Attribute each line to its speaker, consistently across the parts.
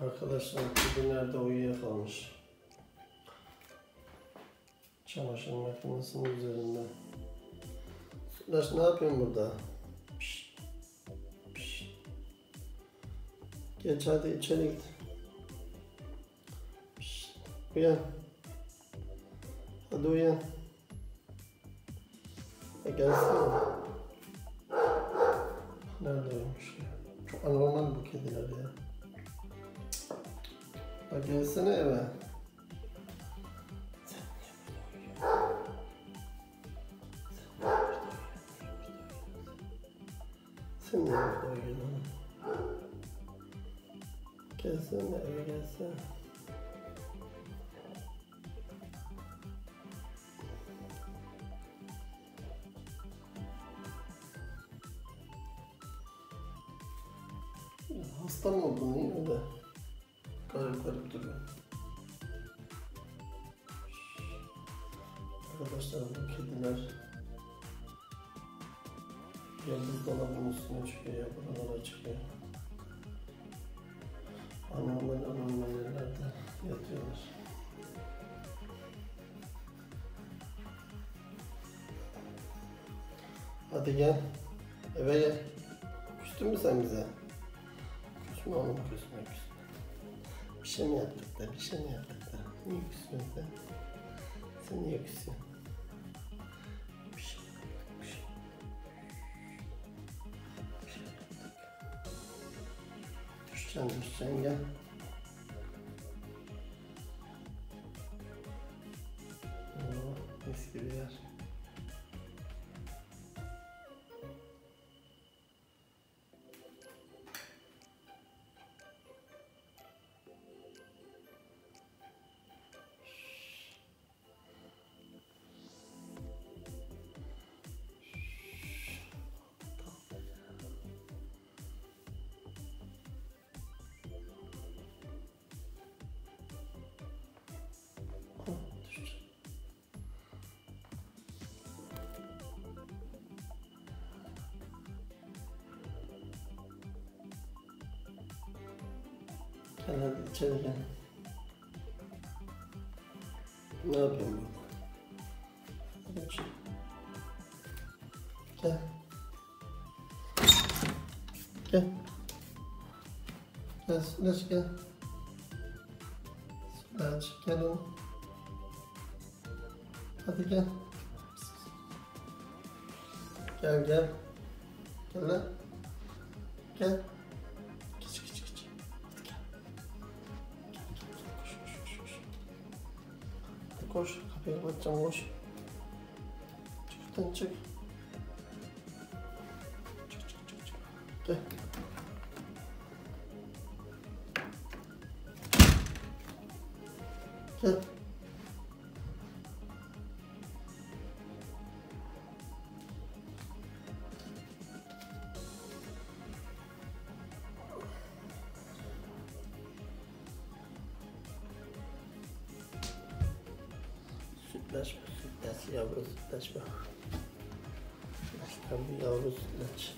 Speaker 1: Arkadaşlar nerede uyuyakalmış. Çamaşır makinesinin üzerinde. Sütlaç ne yapıyorsun burada? Pişt. Pişt. Geç hadi içeri git. Pişt. Uyan. Hadi uyan. E gelsene. Nerede uyumuş ya? Çok anormal bu kediler ya. Bak gelsene eve. Sen niye burada uyuyorsun? Gelsene eve gelsene. Hasta mı oldun niye öyle? Garip garip duruyor. Arkadaşlar bu kediler Yıldız dolabının üstüne çıkıyor ya buralara çıkıyor. Anormal anormal yerlerde yatıyorlar. Hadi gel. Eve gel. Küstün mü sen bize? Küsme oğlum küsme küsme. Bir şey mi yaptık da bir şey mi yaptık da? Düşeceksin düşeceksin gel. Gel. Ne yapıyorsun burada? İçeri. Gel. Gel. Gel Sülaç gel. Sülaç gel oğlum. Hadi gel. Gel gel. Gel lan. Gel. 比如说中国选，就是这个，对。这 Sütlaç mı? Sütlaç yavru sütlaç mı? Sütlaçtan bir yavru sütlaç.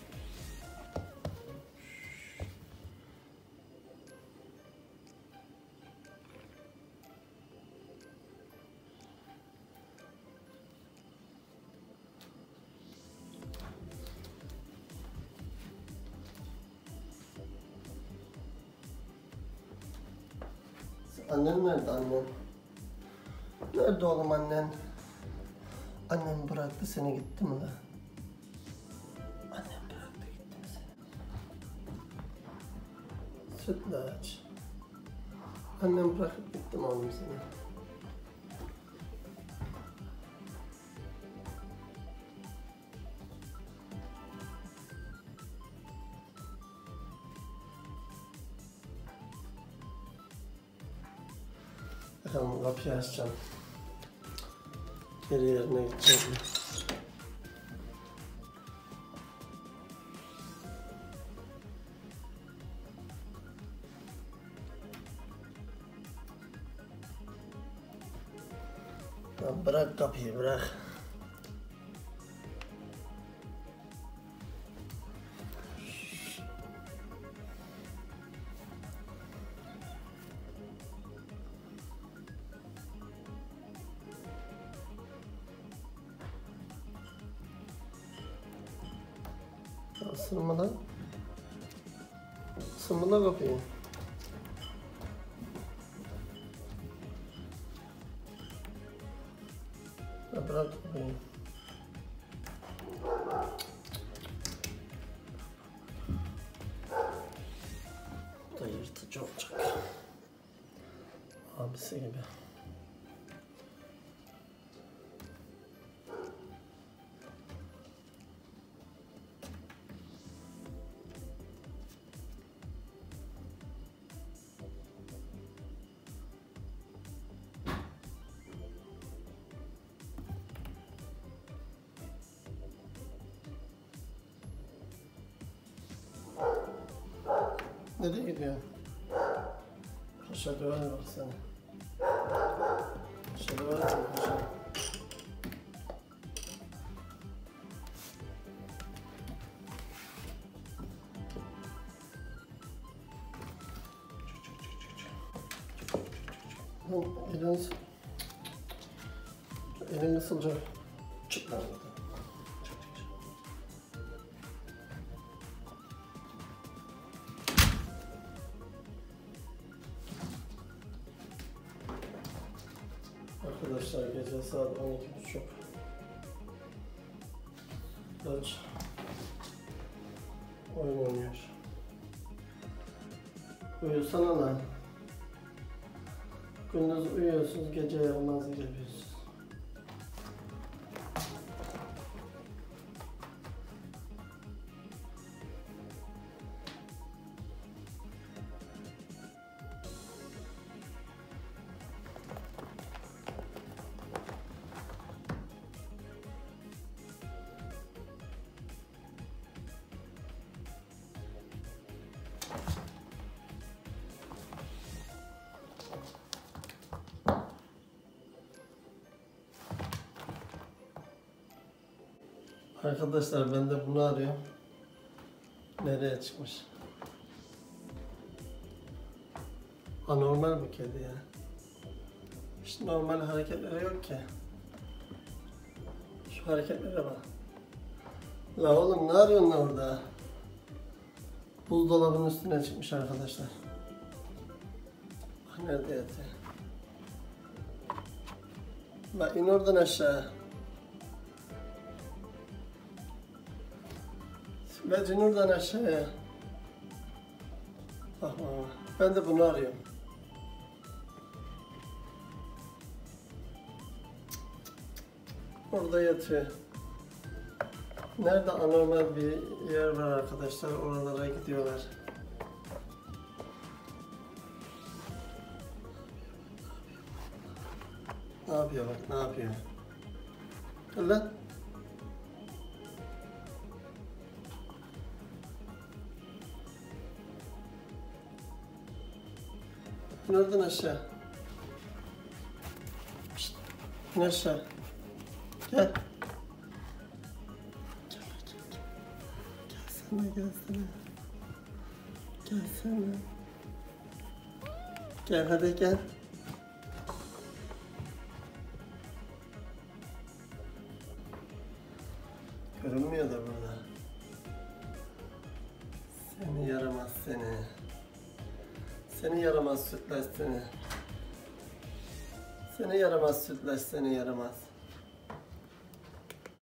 Speaker 1: Annen nerede annen? Nerede oğlum annen? Annem bıraktı seni gitti mi lan? Annem bıraktı gitti mi seni? Sütlaç. Annem bırakıp gitti mi oğlum seni? Bakalım kapıyı açacağım. Geri yerine gideceğim. Bırak kapıyı bırak. Da kapıyı. Ya bırak kapıyı. Bu da yırtıcı olacak. Abisi gibi. Nereye gidiyorsun? Paşa döver bak seni. Paşa döver seni paşa. Hı, Eliniz... Elin ısılacak. Çık Arkadaşlar gece saat 12.30 Kaç Oyun oynuyor. Uyusana lan Gündüz uyuyorsunuz gece yaramaz geliyorsunuz Arkadaşlar ben de bunu arıyorum. Nereye çıkmış? Anormal bu kedi ya. Hiç normal hareketleri yok ki. Şu hareketlere bak. La oğlum ne arıyorsun orada? Buzdolabının üstüne çıkmış arkadaşlar. Bak nerede yatıyor? La in oradan aşağı. Ve oradan aşağıya. Bak. Ben de bunu arıyorum. Orada yatıyor. Nerede anormal bir yer var arkadaşlar oralara gidiyorlar. Ne yapıyor bak ne yapıyor. Lan. İn oradan aşağı. Şşt, in aşağı. Gel. Gelsene, gelsene. Gelsene. Gel hadi gel. Görünmüyor da burada. Seni yaramaz seni. Seni yaramaz sütlaç seni. Seni yaramaz sütlaç seni yaramaz.